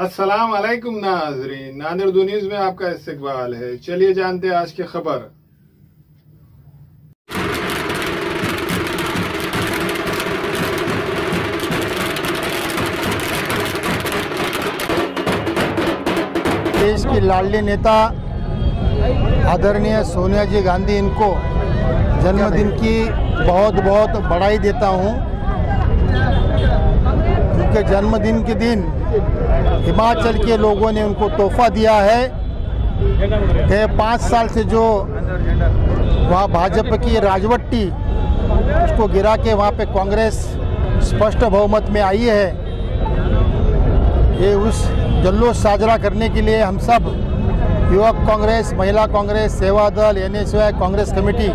अस्सलाम वालेकुम नाजरीन। नादिर उर्दू में आपका इस्तकबाल है। चलिए जानते हैं आज की खबर। देश की लाडली नेता आदरणीय सोनिया जी गांधी, इनको जन्मदिन की बहुत बहुत बधाई देता हूँ। उनके जन्मदिन के दिन हिमाचल के लोगों ने उनको तोहफा दिया है। कि पाँच साल से जो वहाँ भाजपा की राजवट्टी, उसको गिरा के वहाँ पे कांग्रेस स्पष्ट बहुमत में आई है। ये उस जल्लोष साजरा करने के लिए हम सब, युवक कांग्रेस, महिला कांग्रेस, सेवा दल एन कांग्रेस कमेटी,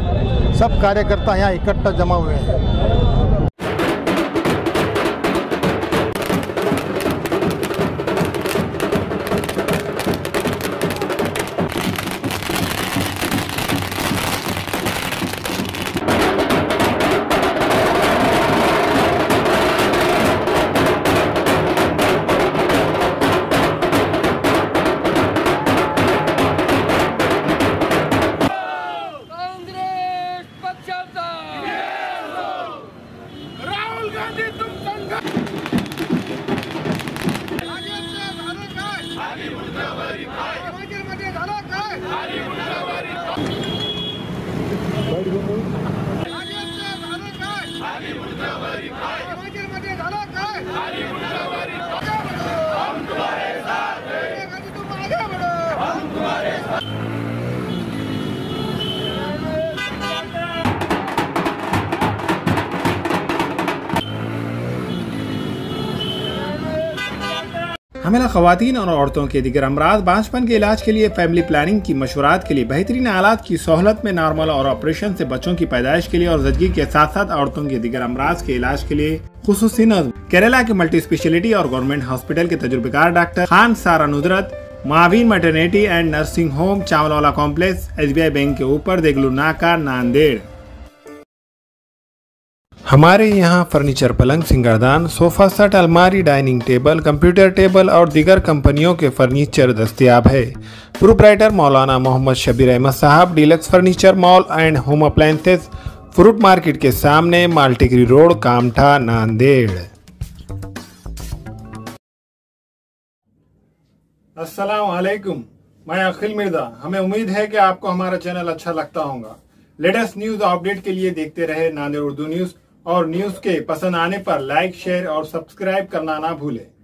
सब कार्यकर्ता यहाँ इकट्ठा जमा हुए हैं। तुम संघ हमेला खातन और औरतों के दिगर अमराज बांझपन के इलाज के लिए, फैमिली प्लानिंग की मशवरात के लिए, बेहतरीन आलात की सहूलत में नॉर्मल और ऑपरेशन से बच्चों की पैदाइश के लिए और जदगी के साथ साथ औरतों के दिगर अमराज के इलाज के लिए। खसूसी नज्म, केरला के मल्टी स्पेशलिटी और गवर्नमेंट हॉस्पिटल के तजुर्बेकार doctor Khan Sara Nusrat मावीन maternity and nursing home Chawalwala complex Yes Bank के ऊपर देगलू नाका, नांदेड़। हमारे यहाँ फर्नीचर, पलंग, सिंगारदान, सोफा सेट, अलमारी, डाइनिंग टेबल, कंप्यूटर टेबल और दीगर कंपनियों के फर्नीचर दस्तियाब है। प्रोपराइटर मौलाना मोहम्मद शबीर अहमद साहब, deluxe furniture mall and home appliances, fruit market के सामने माल्टिग्री रोड, कामठा, नांदेड़। अस्सलाम वालेकुम। मैं अखिल मिर्ज़ा। हमें उम्मीद है कि आपको हमारा चैनल अच्छा लगता होगा। लेटेस्ट न्यूज़ अपडेट के लिए देखते रहे नांदेड़ उर्दू न्यूज़। और न्यूज़ के पसंद आने पर लाइक शेयर और सब्सक्राइब करना ना भूलें।